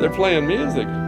They're playing music.